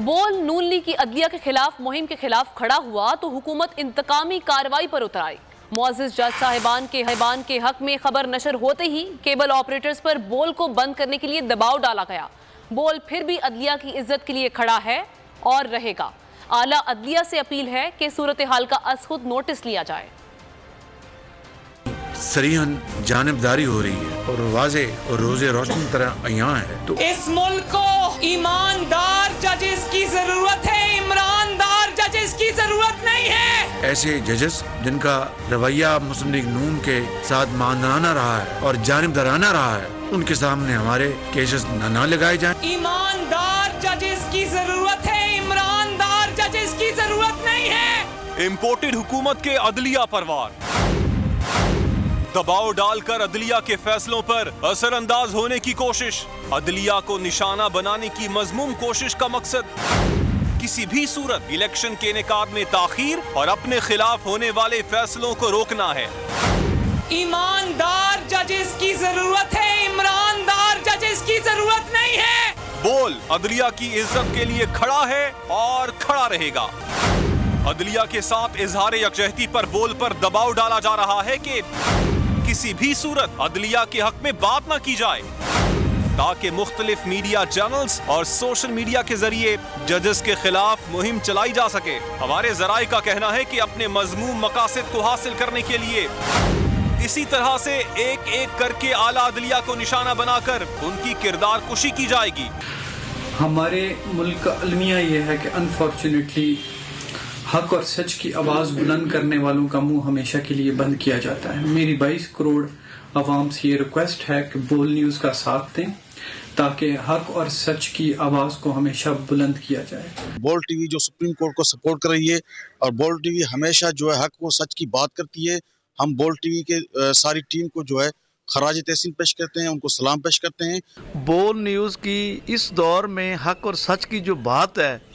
बोल नून लीग की अदलिया के खिलाफ मुहिम के खिलाफ खड़ा हुआ तो हुकूमत इंतकामी कार्रवाई पर उतर आई। मोजिज जज साहिबान के हैबान के हक में खबर नशर होते ही केबल ऑपरेटर्स पर बोल को बंद करने के लिए दबाव डाला गया। बोल फिर भी अदलिया की इज़्ज़त के लिए खड़ा है और रहेगा। आला अदलिया से अपील है कि सूरत हाल का असखुद नोटिस लिया जाए। सरीहन जानबदारी हो रही है और वाजे और रोज़े रोशन तरह अयां है तो इस मुल्क को ईमानदार जजेस की ज़रूरत है ईमानदार जजेस की ज़रूरत नहीं है। ऐसे जजेस जिनका रवैया मुस्लिम लीग नून के साथ मानदाना रहा है और जानबदाराना रहा है उनके सामने हमारे केसेस न ना लगाए जाए। ईमानदार जजेस की ज़रूरत है ईमानदार जजेस की ज़रूरत नहीं है। इम्पोर्टेड हुकूमत के अदलिया परवार। दबाव डालकर अदलिया के फैसलों पर असरअंदाज होने की कोशिश। अदलिया को निशाना बनाने की मजमूम कोशिश का मकसद। किसी भी सूरत इलेक्शन के इनका में ताखीर और अपने खिलाफ होने वाले फैसलों को रोकना है। ईमानदार जजेस की ज़रूरत है ईमानदार जजेस की ज़रूरत नहीं है। बोल अदलिया की इज़्ज़त के लिए खड़ा है और खड़ा रहेगा। अदलिया के साथ इजहार यकजहती पर बोल पर दबाव डाला जा रहा है कि किसी भी सूरत अदलिया के हक में बात ना की जाए। ताकि मुख्तलिफ़ मीडिया चैनल्स और सोशल मीडिया के ज़रिए जजेस के खिलाफ मुहिम चलाई जा सके। हमारे जराये का कहना है कि अपने मजमूम मकासद को हासिल करने के लिए इसी तरह से एक एक करके आला अदलिया को निशाना बनाकर उनकी किरदार कुशी की जाएगी। हमारे मुल्क का अलमिया ये है कि अनफॉर्चुनेटली हक और सच की आवाज़ बुलंद करने वालों का मुँह हमेशा के लिए बंद किया जाता है। मेरी 22 करोड़ आवाम से ये रिक्वेस्ट है कि बोल न्यूज़ का साथ दें ताकि हक और सच की आवाज़ को हमेशा बुलंद किया जाए। बोल टीवी जो सुप्रीम कोर्ट को सपोर्ट कर रही है और बोल टीवी हमेशा जो है हक और सच की बात करती है। हम बोल टीवी के सारी टीम को जो है खराज तहसीन पेश करते हैं उनको सलाम पेश करते हैं। बोल न्यूज़ की इस दौर में हक और सच की जो बात है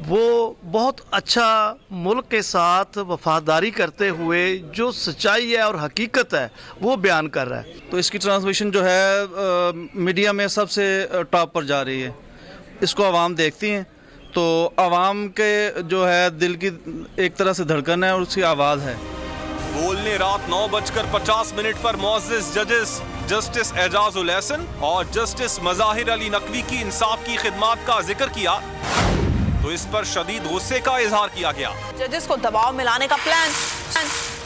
वो बहुत अच्छा मुल्क के साथ वफादारी करते हुए जो सच्चाई है और हकीकत है वो बयान कर रहा है। तो इसकी ट्रांसमिशन जो है आ, मीडिया में सबसे टॉप पर जा रही है। इसको आवाम देखती हैं। तो आवाम के जो है दिल की एक तरह से धड़कन है और उसकी आवाज़ है। बोलने रात नौ बजकर पचास मिनट पर मोजिस जजेस जस्टिस एजाज एहसन और जस्टिस मजाहिर अली नकवी की इंसाफ की खिदमत का ज़िक्र किया। तो इस पर शदीद गुस्से का इजहार किया गया। जजेस को दबाव मिलाने का प्लान।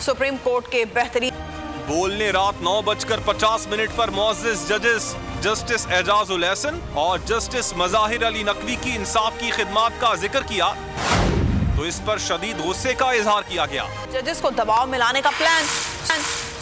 सुप्रीम कोर्ट के बेहतरीन बोलने रात नौ बजकर पचास मिनट पर मोजिस जजेस जस्टिस एजाजुल एहसन और जस्टिस मजाहिर अली नकवी की इंसाफ की खिदमत का ज़िक्र किया तो इस पर शदीद गुस्से का इजहार किया गया। जजेस को दबाव मिलाने का प्लान।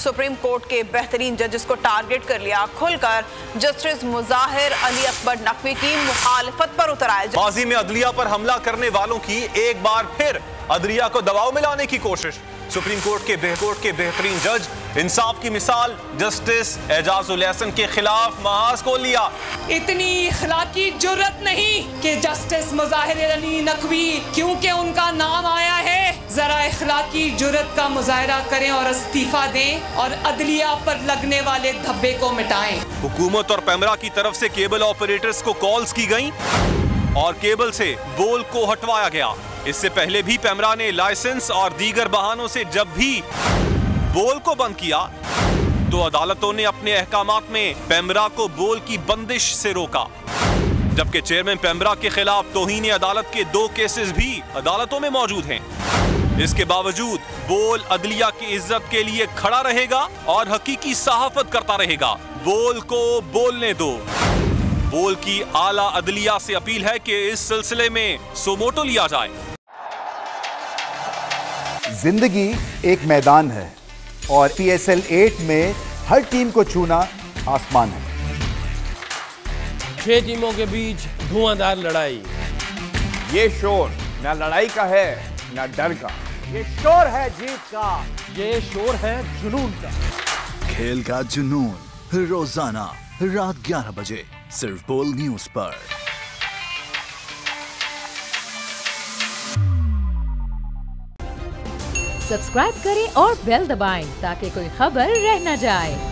सुप्रीम कोर्ट के बेहतरीन जजेस को टारगेट कर लिया खुलकर जस्टिस मुजाहिर अली अकबर नकवी की मुखालफत पर उतर आए। माजी में अदलिया पर हमला करने वालों की एक बार फिर अदलिया को दबाव मिलाने की कोशिश। सुप्रीम कोर्ट के बेहकोर्ट के बेहतरीन जज इंसाफ की मिसाल जस्टिस एजाजुल एहसन के खिलाफ महाज को लिया। इतनी इखलाकी ज़रूरत नहीं कि जस्टिस मुजाहिर अली नकवी क्योंकि उनका नाम आया है जरा इखलाकी ज़रूरत का मुजाहरा करें और इस्तीफा दें और अदलिया पर लगने वाले धब्बे को मिटाएँ। हुकूमत और पैमरा की तरफ़ से केबल ऑपरेटर्स को कॉल्स की गई और केबल से बोल को हटवाया गया। इससे पहले भी पैमरा ने लाइसेंस और दीगर बहानों से जब भी बोल को बंद किया तो अदालतों ने अपने अहकाम में पैमरा को बोल की बंदिश से रोका। जबकि चेयरमैन पैमरा के खिलाफ तोहीन अदालत के दो केसेस भी अदालतों में मौजूद हैं। इसके बावजूद बोल अदलिया की इज़्ज़त के लिए खड़ा रहेगा और हकीकी सहाफत करता रहेगा। बोल को बोलने दो। बोल की आला अदलिया से अपील है कि इस सिलसिले में सोमोटो लिया जाए। ज़िंदगी एक मैदान है और पी एस एल एट में हर टीम को छूना आसमान है। छह टीमों के बीच धुआंधार लड़ाई। ये शोर ना लड़ाई का है ना डर का। ये शोर है जीत का। ये शोर है जुनून का। खेल का जुनून रोज़ाना रात 11 बजे सिर्फ़ बोल न्यूज़ पर। सब्सक्राइब करें और बेल दबाएँ ताकि कोई खबर रह न जाए।